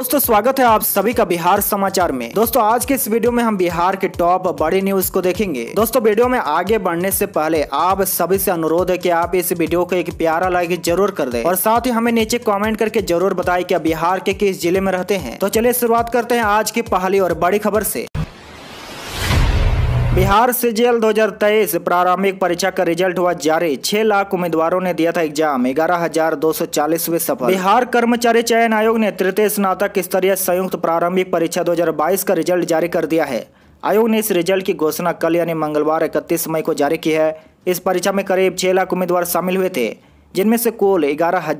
दोस्तों, स्वागत है आप सभी का बिहार समाचार में। दोस्तों, आज के इस वीडियो में हम बिहार के टॉप बड़ी न्यूज़ को देखेंगे। दोस्तों, वीडियो में आगे बढ़ने से पहले आप सभी से अनुरोध है कि आप इस वीडियो को एक प्यारा लाइक ज़रूर कर दें। और साथ ही हमें नीचे कमेंट करके ज़रूर बताएँ कि आप बिहार के किस ज़िले में रहते हैं। तो चलिए शुरुआत करते हैं आज की पहली और बड़ी खबर से। बिहार सीजीएल 2023 प्रारंभिक परीक्षा का रिज़ल्ट हुआ जारी। छह लाख उम्मीदवारों ने दिया था एग्ज़ाम। ग्यारह हज़ार दो सौ चालीसवे सफल। बिहार कर्मचारी चयन आयोग ने तृतीय स्नातक स्तरीय संयुक्त प्रारंभिक परीक्षा 2022 का रिज़ल्ट जारी कर दिया है। आयोग ने इस रिज़ल्ट की घोषणा कल यानी मंगलवार इकतीस मई को जारी की है। इस परीक्षा में करीब छह लाख उम्मीदवार शामिल हुए थे, जिनमें से कुल ग्यारह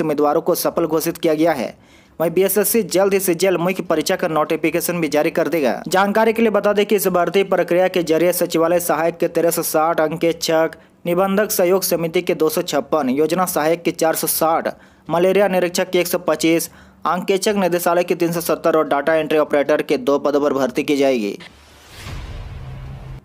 उम्मीदवारों को सफल घोषित किया गया है। वहीं बीएसएससी जल्द से जल्द मुख्य परीक्षा का नोटिफिकेशन भी जारी कर देगा। जानकारी के लिए बता दें कि इस भर्ती प्रक्रिया के ज़रिए सचिवालय सहायक के तेरह सौ साठ अंकेक्षक निबंधक सहयोग समिति के दो सौ छप्पन, योजना सहायक के चार सौ साठ, मलेरिया निरीक्षक के एक सौ पच्चीस अंकेक्षक निदेशालय के तीन सौ सत्तर और डाटा एंट्री ऑपरेटर के दो पदों पर भर्ती की जाएगी।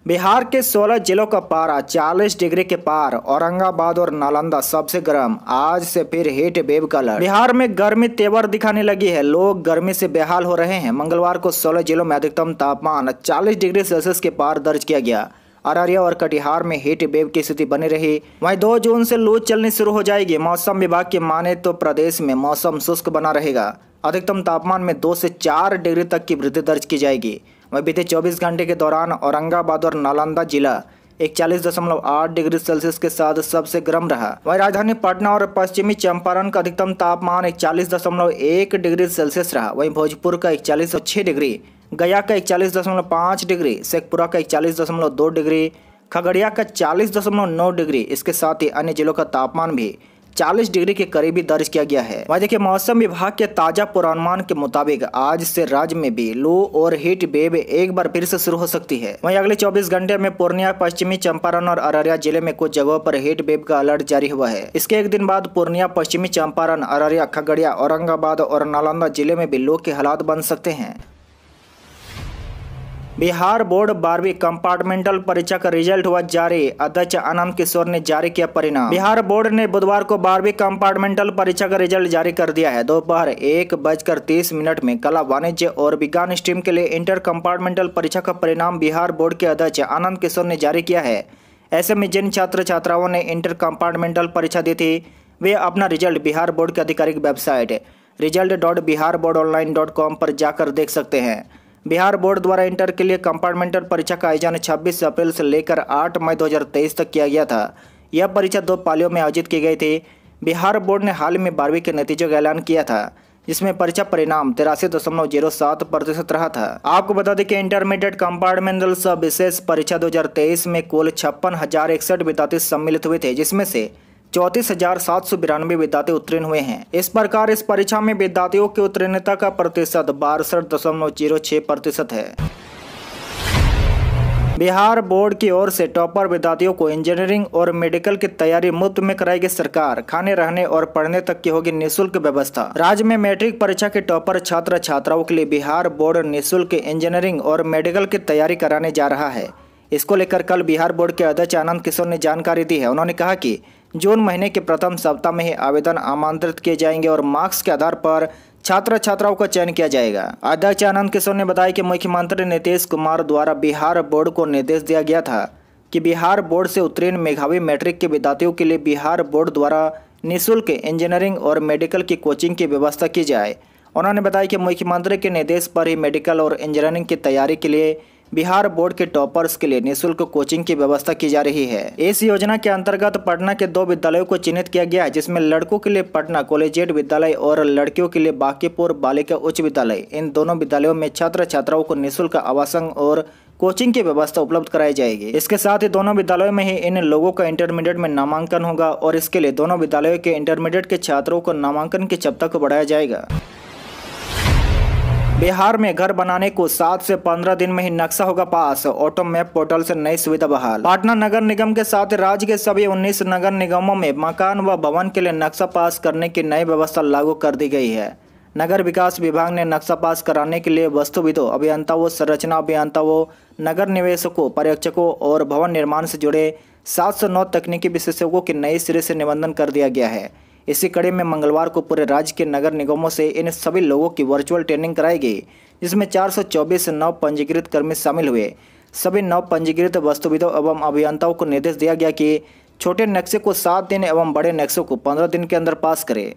बिहार के 16 जिलों का पारा 40 डिग्री के पार, औरंगाबाद और नालंदा सबसे गर्म, आज से फिर हीट वेव कलर बिहार में गर्मी तेवर दिखाने लगी है, लोग गर्मी से बेहाल हो रहे हैं। मंगलवार को 16 जिलों में अधिकतम तापमान 40 डिग्री सेल्सियस के पार दर्ज किया गया। अररिया और कटिहार में हीट वेव की स्थिति बनी रही। वहीं दो जून से लू चलनी शुरू हो जाएगी। मौसम विभाग की माने तो प्रदेश में मौसम शुष्क बना रहेगा। अधिकतम तापमान में दो से चार डिग्री तक की वृद्धि दर्ज की जाएगी। वहीं बीते 24 घंटे के दौरान औरंगाबाद और नालंदा जिला इकचालीस दशमलव आठ डिग्री सेल्सियस के साथ सबसे गर्म रहा। वहीं राजधानी पटना और पश्चिमी चंपारण का अधिकतम तापमान इकचालीस दशमलव एक डिग्री सेल्सियस रहा। वहीं भोजपुर का इकचालीस छह डिग्री, गया का इकचालीस दशमलव पाँच डिग्री, शेखपुरा का इकचालीस दशमलव दो डिग्री, खगड़िया का चालीस दशमलव नौ डिग्री, इसके साथ ही अन्य जिलों का तापमान भी 40 डिग्री के करीबी दर्ज किया गया है। वही देखिए, मौसम विभाग के ताज़ा पूर्वानुमान के मुताबिक आज से राज्य में भी लू और हीट वेव एक बार फिर से शुरू हो सकती है। वहीं अगले 24 घंटे में पूर्णिया, पश्चिमी चंपारण और अररिया ज़िले में कुछ जगहों पर हीट वेव का अलर्ट जारी हुआ है। इसके एक दिन बाद पूर्णिया, पश्चिमी चंपारण, अररिया, खगड़िया, औरंगाबाद और नालंदा ज़िले में भी लू के हालात बन सकते हैं। बिहार बोर्ड बारहवीं कंपार्टमेंटल परीक्षा का रिज़ल्ट हुआ जारी, अध्यक्ष आनंद किशोर ने जारी किया परिणाम। बिहार बोर्ड ने बुधवार को बारहवीं कंपार्टमेंटल परीक्षा का रिज़ल्ट जारी कर दिया है। दोपहर एक बजकर तीस मिनट में कला, वाणिज्य और विज्ञान स्ट्रीम के लिए इंटर कंपार्टमेंटल परीक्षा का परिणाम बिहार बोर्ड के अध्यक्ष आनंद किशोर ने जारी किया है। ऐसे में जिन छात्र छात्राओं ने इंटर कंपार्टमेंटल परीक्षा दी थी, वे अपना रिज़ल्ट बिहार बोर्ड की आधिकारिक website, result dot Bihar board online dot com पर जाकर देख सकते हैं। बिहार बोर्ड द्वारा इंटर के लिए कंपार्टमेंटल परीक्षा का आयोजन 26 अप्रैल से लेकर 8 मई 2023 तक किया गया था। यह परीक्षा दो पालियों में आयोजित की गई थी। बिहार बोर्ड ने हाल में बारहवीं के नतीजों का ऐलान किया था, जिसमें परीक्षा परिणाम तिरासी दशमलव ज़ीरो सात प्रतिशत रहा था। आपको बता दें कि इंटरमीडिएट कंपार्टमेंटल सब विशेष परीक्षा 2023 में कुल छप्पन हज़ार इकसठ विद्यार्थी सम्मिलित हुए थे, जिसमें से चौंतीस हज़ार सात सौ बिरानवे विद्यार्थी उत्तीर्ण हुए हैं। इस प्रकार इस परीक्षा में विद्यार्थियों की उत्तीर्णता का प्रतिशत बासठ दशमलव ज़ीरो छह प्रतिशत है। बिहार बोर्ड की ओर से टॉपर विद्यार्थियों को इंजीनियरिंग और मेडिकल की तैयारी मुफ़्त में कराएगी सरकार, खाने, रहने और पढ़ने तक की होगी निःशुल्क व्यवस्था। राज्य में मैट्रिक परीक्षा के टॉपर छात्र छात्राओं के लिए बिहार बोर्ड निःशुल्क इंजीनियरिंग और मेडिकल की तैयारी कराने जा रहा है। इसको लेकर कल बिहार बोर्ड के अध्यक्ष आनंद किशोर ने जानकारी दी है। उन्होंने कहा कि जून महीने के प्रथम सप्ताह में ही आवेदन आमंत्रित किए जाएँगे और मार्क्स के आधार पर छात्र छात्राओं का चयन किया जाएगा। अध्यक्ष आनंद किशोर ने बताया कि मुख्यमंत्री नीतीश कुमार द्वारा बिहार बोर्ड को निर्देश दिया गया था कि बिहार बोर्ड से उत्तीर्ण मेघावी मैट्रिक के विद्यार्थियों के लिए बिहार बोर्ड द्वारा निःशुल्क इंजीनियरिंग और मेडिकल की कोचिंग की व्यवस्था की जाए। उन्होंने बताया कि मुख्यमंत्री के निर्देश पर ही मेडिकल और इंजीनियरिंग की तैयारी के लिए बिहार बोर्ड के टॉपर्स के लिए निःशुल्क कोचिंग की व्यवस्था की जा रही है। इस योजना के अंतर्गत पटना के दो विद्यालयों को चिन्हित किया गया है, जिसमें लड़कों के लिए पटना कॉलेजिएट विद्यालय और लड़कियों के लिए बाकीपुर बालिका उच्च विद्यालय। इन दोनों विद्यालयों में छात्र छात्राओं को निःशुल्क आवासन और कोचिंग की व्यवस्था उपलब्ध कराई जाएगी। इसके साथ ही दोनों विद्यालयों में ही इन लोगों का इंटरमीडिएट में नामांकन होगा और इसके लिए दोनों विद्यालयों के इंटरमीडिएट के छात्रों को नामांकन की क्षमता को बढ़ाया जाएगा। बिहार में घर बनाने को सात से पंद्रह दिन में ही नक्शा होगा पास। ऑटो मैप पोर्टल से नई सुविधा बहाल। पाटना नगर निगम के साथ राज्य के सभी 19 नगर निगमों में मकान व भवन के लिए नक्शा पास करने की नई व्यवस्था लागू कर दी गई है। नगर विकास विभाग ने नक्शा पास कराने के लिए वस्तुविदों अभियंताओं, संरचना अभियंताओं, नगर निवेशकों पर्यवेक्षकों और भवन निर्माण से जुड़े सात सौ नौ तकनीकी विशेषज्ञों के नई सिरे से निबंधन कर दिया गया है। इसी कड़ी में मंगलवार को पूरे राज्य के नगर निगमों से इन सभी लोगों की वर्चुअल ट्रेनिंग कराई गई, जिसमें 424 नव पंजीकृत कर्मी शामिल हुए। सभी नव पंजीकृत वस्तुविदों एवं अभियंताओं को निर्देश दिया गया कि छोटे नक्शे को सात दिन एवं बड़े नक्शों को पंद्रह दिन के अंदर पास करें।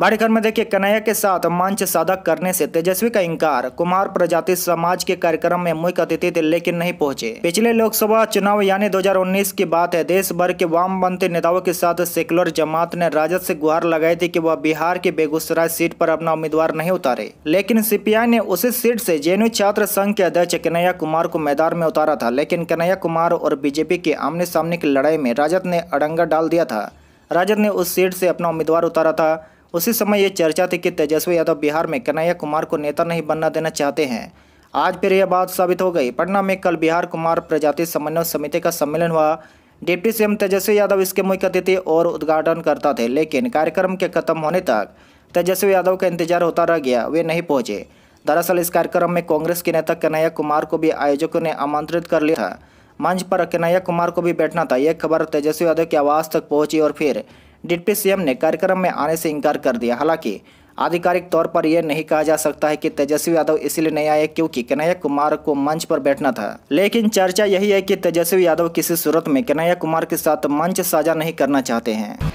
बड़े घर में देखिए, कन्हैया के साथ मंच साधक करने से तेजस्वी का इंकार कुमार प्रजाति समाज के कार्यक्रम में मुख्य अतिथि थे, लेकिन नहीं पहुँचे। पिछले लोकसभा चुनाव, यानी 2019 की बात है देश भर के वामपंथी नेताओं के साथ सेकुलर जमात ने राजद से गुहार लगाई थी कि वह बिहार के बेगूसराय सीट पर अपना उम्मीदवार नहीं उतारे। लेकिन सीपीआई ने उसी सीट से जेएनयू छात्र संघ के अध्यक्ष कन्हैया कुमार को मैदान में उतारा था, लेकिन कन्हैया कुमार और बीजेपी के आमने सामने की लड़ाई में राजद ने अड़ंगा डाल दिया था। राजद ने उस सीट से अपना उम्मीदवार उतारा था। उसी समय ये चर्चा थी कि तेजस्वी यादव बिहार में कन्हैया कुमार को नेता नहीं बनना देना चाहते हैं। आज फिर यह बात साबित हो गई। पटना में कल बिहार कुमार प्रजाति समन्वय समिति का सम्मेलन हुआ। डिप्टी सीएम तेजस्वी यादव इसके मुख्य अतिथि और उद्घाटन करता थे, लेकिन कार्यक्रम के खत्म होने तक तेजस्वी यादव का इंतज़ार होता रह गया, वे नहीं पहुँचे। दरअसल इस कार्यक्रम में कांग्रेस के नेता कन्हैया कुमार को भी आयोजकों ने आमंत्रित कर लिया था। मंच पर कन्हैया कुमार को भी बैठना था। यह खबर तेजस्वी यादव की आवास तक पहुँची और फिर डिप्टी सीएम ने कार्यक्रम में आने से इनकार कर दिया। हालाँकि, आधिकारिक तौर पर यह नहीं कहा जा सकता है कि तेजस्वी यादव इसलिए नहीं आए क्योंकि कन्हैया कुमार को मंच पर बैठना था। लेकिन चर्चा यही है कि तेजस्वी यादव किसी सूरत में कन्हैया कुमार के साथ मंच साझा नहीं करना चाहते हैं।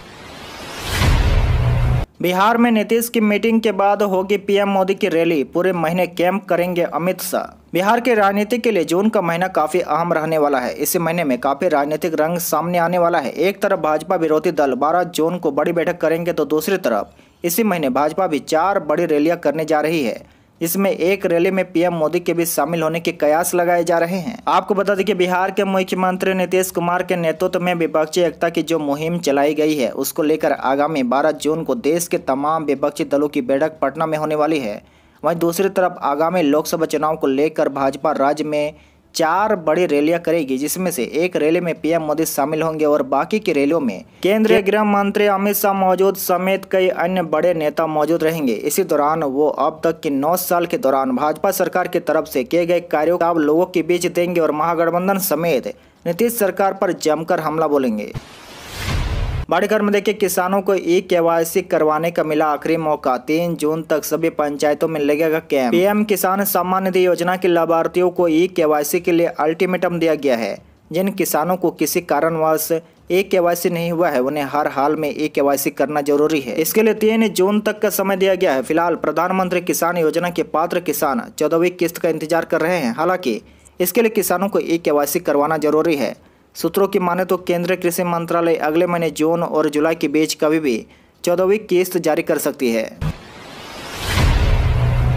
बिहार में नीतीश की मीटिंग के बाद होगी पीएम मोदी की रैली। पूरे महीने कैंप करेंगे अमित शाह। बिहार के राजनीति के लिए जून का महीना काफ़ी अहम रहने वाला है। इसी महीने में काफ़ी राजनीतिक रंग सामने आने वाला है। एक तरफ़ भाजपा विरोधी दल 12 जून को बड़ी बैठक करेंगे तो दूसरी तरफ़ इसी महीने भाजपा भी चार बड़ी रैलियाँ करने जा रही है। इसमें एक रैली में पीएम मोदी के भी शामिल होने के कयास लगाए जा रहे हैं। आपको बता दें कि बिहार के मुख्यमंत्री नीतीश कुमार के नेतृत्व में विपक्षी एकता की जो मुहिम चलाई गई है, उसको लेकर आगामी 12 जून को देश के तमाम विपक्षी दलों की बैठक पटना में होने वाली है। वहीं दूसरी तरफ़ आगामी लोकसभा चुनाव को लेकर भाजपा राज्य में चार बड़ी रैलियाँ करेगी जिसमें से एक रैली में पीएम मोदी शामिल होंगे और बाकी की रैलियों में केंद्रीय गृह मंत्री अमित शाह मौजूद समेत कई अन्य बड़े नेता मौजूद रहेंगे। इसी दौरान वो अब तक के नौ साल के दौरान भाजपा सरकार की तरफ़ से किए गए कार्यों का लोगों के बीच देंगे और महागठबंधन समेत नीतीश सरकार पर जमकर हमला बोलेंगे। बड़े घर में देखिए, किसानों को ई के करवाने का मिला आखिरी मौका। तीन जून तक सभी पंचायतों में लगेगा कैंप। पीएम किसान सम्मान निधि योजना के लाभार्थियों को ई के के लिए अल्टीमेटम दिया गया है। जिन किसानों को किसी कारणवश ए के नहीं हुआ है, उन्हें हर हाल में ए के करना ज़रूरी है। इसके लिए तीन जून तक का समय दिया गया है। फ़िलहाल प्रधानमंत्री किसान योजना के पात्र किसान चौदहवीं किस्त का इंतज़ार कर रहे हैं। हालाँकि इसके लिए किसानों को ई के करवाना ज़रूरी है। सूत्रों की माने तो केंद्रीय कृषि मंत्रालय अगले महीने जून और जुलाई के बीच कभी भी चौदहवीं किस्त जारी कर सकती है।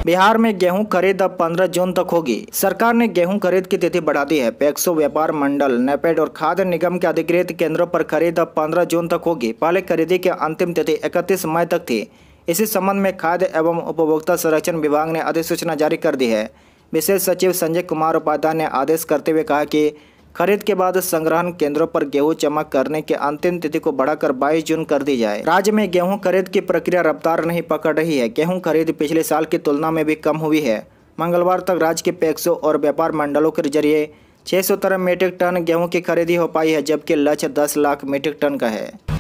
बिहार में गेहूँ खरीद अब 15 जून तक होगी। सरकार ने गेहूँ खरीद की तिथि बढ़ा दी है। पैक्सो व्यापार मंडल, नेपेड और खाद्य निगम के अधिकृत केंद्रों पर खरीद अब 15 जून तक होगी। पहले खरीदी की अंतिम तिथि 31 मई तक थी। इसी संबंध में खाद्य एवं उपभोक्ता संरक्षण विभाग ने अधिसूचना जारी कर दी है। विशेष सचिव संजय कुमार उपाध्याय ने आदेश करते हुए कहा कि खरीद के बाद संग्रहण केंद्रों पर गेहूँ जमा करने के अंतिम तिथि को बढ़ाकर 22 जून कर दी जाए। राज्य में गेहूँ खरीद की प्रक्रिया रफ्तार नहीं पकड़ रही है। गेहूँ खरीद पिछले साल की तुलना में भी कम हुई है। मंगलवार तक राज्य के पैक्सों और व्यापार मंडलों के ज़रिए छह सौ मीट्रिक टन गेहूँ की खरीदी हो पाई है, जबकि लक्ष्य दस लाख मीट्रिक टन का है।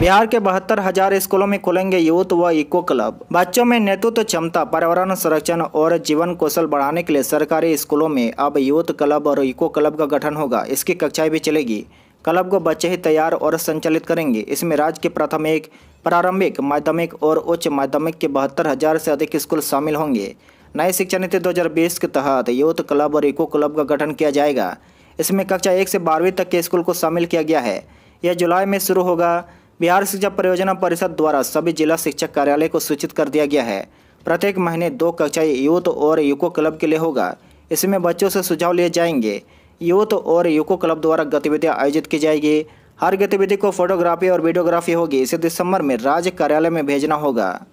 बिहार के बहत्तर हज़ार स्कूलों में खुलेंगे यूथ व इको क्लब। बच्चों में नेतृत्व क्षमता, पर्यावरण संरक्षण और जीवन कौशल बढ़ाने के लिए सरकारी स्कूलों में अब यूथ क्लब और इको क्लब का गठन होगा। इसकी कक्षाएँ भी चलेगी। क्लब को बच्चे ही तैयार और संचालित करेंगे। इसमें राज्य के प्राथमिक, प्रारंभिक, माध्यमिक और उच्च माध्यमिक के बहत्तर हज़ार से अधिक स्कूल शामिल होंगे। नई शिक्षा नीति 2020 के तहत यूथ क्लब और इको क्लब का गठन किया जाएगा। इसमें कक्षा एक से बारहवीं तक के स्कूल को शामिल किया गया है। यह जुलाई में शुरू होगा। बिहार शिक्षा परियोजना परिषद द्वारा सभी जिला शिक्षक कार्यालय को सूचित कर दिया गया है। प्रत्येक महीने दो कक्षाएँ यूथ और यूको क्लब के लिए होगा। इसमें बच्चों से सुझाव लिए जाएँगे। यूथ और यूको क्लब द्वारा गतिविधियाँ आयोजित की जाएगी। हर गतिविधि को फोटोग्राफी और वीडियोग्राफी होगी। इसे दिसंबर में राज्य कार्यालय में भेजना होगा।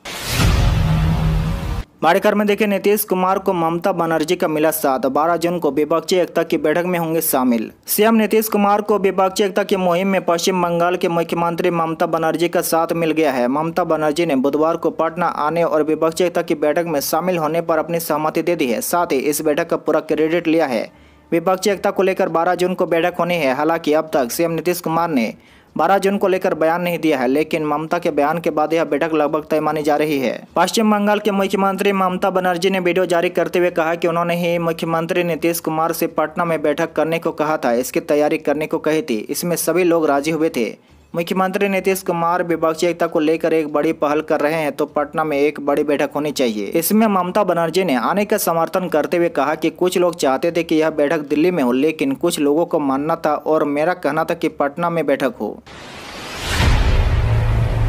बाड़ेकर में देखे नीतीश कुमार को ममता बनर्जी का मिला साथ। 12 जून को विपक्षी एकता की बैठक में होंगे शामिल। सीएम नीतीश कुमार को विपक्षी एकता की मुहिम में पश्चिम बंगाल के मुख्यमंत्री ममता बनर्जी का साथ मिल गया है। ममता बनर्जी ने बुधवार को पटना आने और विपक्षी एकता की बैठक में शामिल होने पर अपनी सहमति दे दी है। साथ ही इस बैठक का पूरा क्रेडिट लिया है। विपक्षी एकता को लेकर बारह जून को बैठक होनी है। हालाँकि अब तक सीएम नीतीश कुमार ने बारह जून को लेकर बयान नहीं दिया है, लेकिन ममता के बयान के बाद यह बैठक लगभग तय मानी जा रही है। पश्चिम बंगाल के मुख्यमंत्री ममता बनर्जी ने वीडियो जारी करते हुए कहा कि उन्होंने ही मुख्यमंत्री नीतीश कुमार से पटना में बैठक करने को कहा था, इसकी तैयारी करने को कही थी। इसमें सभी लोग राज़ी हुए थे। मुख्यमंत्री नीतीश कुमार विपक्षी एकता को लेकर एक बड़ी पहल कर रहे हैं तो पटना में एक बड़ी बैठक होनी चाहिए। इसमें ममता बनर्जी ने आने का समर्थन करते हुए कहा कि कुछ लोग चाहते थे कि यह बैठक दिल्ली में हो, लेकिन कुछ लोगों को मानना था और मेरा कहना था कि पटना में बैठक हो।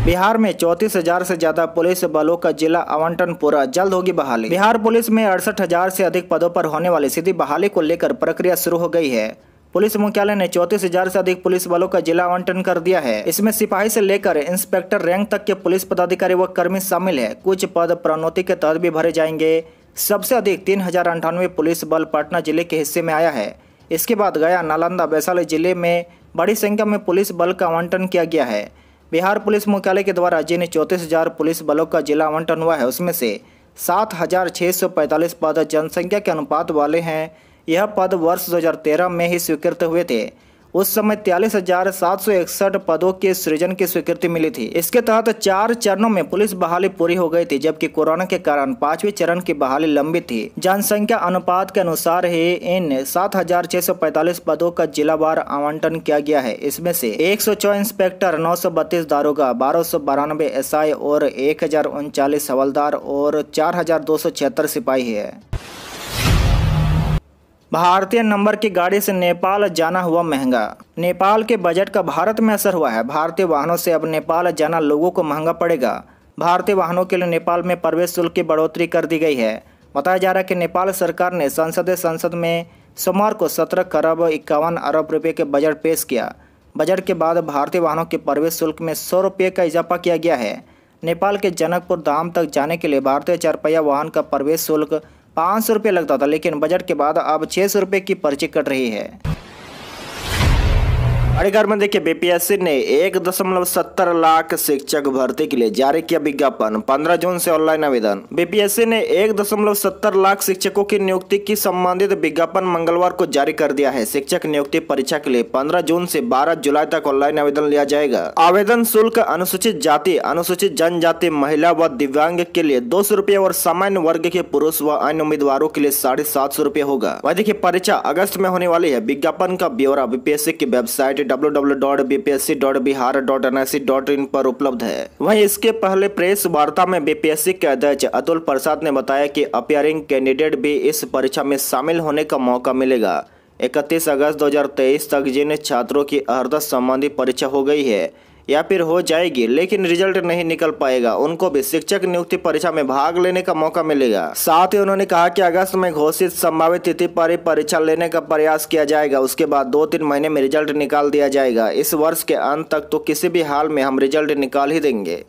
बिहार में चौतीस हज़ार से ज़्यादा पुलिस बलों का जिला आवंटन पूरा जल्द होगी बहाली। बिहार पुलिस में अड़सठ हज़ार से अधिक पदों पर होने वाली सीधी बहाली को लेकर प्रक्रिया शुरू हो गई है। पुलिस मुख्यालय ने चौतीस हज़ार से अधिक पुलिस बलों का जिला आवंटन कर दिया है। इसमें सिपाही से लेकर इंस्पेक्टर रैंक तक के पुलिस पदाधिकारी व कर्मी शामिल है। कुछ पद प्रोन्नति के तहत भी भरे जाएँगे। सबसे अधिक तीन हज़ार अंठानवे पुलिस बल पटना ज़िले के हिस्से में आया है। इसके बाद गया नालंदा वैशाली ज़िले में बड़ी संख्या में पुलिस बल का आवंटन किया गया है। बिहार पुलिस मुख्यालय के द्वारा जिन चौंतीस हज़ार पुलिस बलों का जिला आवंटन हुआ है, उसमें से सात हज़ार सौ पद जनसंख्या के अनुपात वाले हैं। यह पद वर्ष 2013 में ही स्वीकृत हुए थे। उस समय तियालीस हज़ार सात सौ इकसठ पदों के सृजन की स्वीकृति मिली थी। इसके तहत चार चरणों में पुलिस बहाली पूरी हो गई थी, जबकि कोरोना के कारण पाँचवें चरण की बहाली लंबी थी। जनसंख्या अनुपात के अनुसार ही इन सात हज़ार छह सौ पैतालीस पदों का जिलावार आवंटन किया गया है। इसमें से एक सौ चौ इंस्पेक्टर, नौ सौ बत्तीस दारोगा, बारह सौ और एक हज़ार उनचालीस हवलदार और चार हज़ार दो सौ छिहत्तर सिपाही है। भारतीय नंबर की गाड़ी से नेपाल जाना हुआ महँगा। नेपाल के बजट का भारत में असर हुआ है। भारतीय वाहनों से अब नेपाल जाना लोगों को महँगा पड़ेगा। भारतीय वाहनों के लिए नेपाल में प्रवेश शुल्क की बढ़ोतरी कर दी गई है। बताया जा रहा है कि नेपाल सरकार ने संसदीय संसद में सोमवार को सत्रह खरब इक्यावन अरब रुपये के बजट पेश किया। बजट के बाद भारतीय वाहनों के प्रवेश शुल्क में सौ रुपये का इजाफा किया गया है। नेपाल के जनकपुर धाम तक जाने के लिए भारतीय चारपहिया वाहन का प्रवेश शुल्क पाँच सौ रुपये लगता था, लेकिन बजट के बाद अब छः सौ रुपये की पर्ची कट रही है। अलीगढ़ में देखिए बीपीएससी ने एक दशमलव सत्तर लाख शिक्षक भर्ती के लिए जारी किया विज्ञापन 15 जून से ऑनलाइन आवेदन। बीपीएससी ने एक दशमलव सत्तर लाख शिक्षकों की नियुक्ति की संबंधित विज्ञापन मंगलवार को जारी कर दिया है। शिक्षक नियुक्ति परीक्षा के लिए 15 जून से 12 जुलाई तक ऑनलाइन आवेदन लिया जाएगा। आवेदन शुल्क अनुसूचित जाति, अनुसूचित जनजाति, महिला व दिव्यांग के लिए दो सौ और सामान्य वर्ग के पुरुष व अन्य उम्मीदवारों के लिए साढ़े सात सौ होगा। वह देखिए, परीक्षा अगस्त में होने वाली है। विज्ञापन का ब्यौरा बीपीएससी की वेबसाइट www.bpsc.biharr.nic.in पर उपलब्ध है। वहीं इसके पहले प्रेस वार्ता में बीपीएससी के अध्यक्ष अतुल प्रसाद ने बताया कि अपियरिंग कैंडिडेट भी इस परीक्षा में शामिल होने का मौका मिलेगा। 31 अगस्त 2023 तक जिन छात्रों की अर्हता संबंधी परीक्षा हो गई है या फिर हो जाएगी, लेकिन रिज़ल्ट नहीं निकल पाएगा। उनको भी शिक्षक नियुक्ति परीक्षा में भाग लेने का मौका मिलेगा। साथ ही उन्होंने कहा कि अगस्त में घोषित संभावित तिथि पर ही परीक्षा लेने का प्रयास किया जाएगा। उसके बाद दो तीन महीने में रिज़ल्ट निकाल दिया जाएगा। इस वर्ष के अंत तक तो किसी भी हाल में हम रिज़ल्ट निकाल ही देंगे।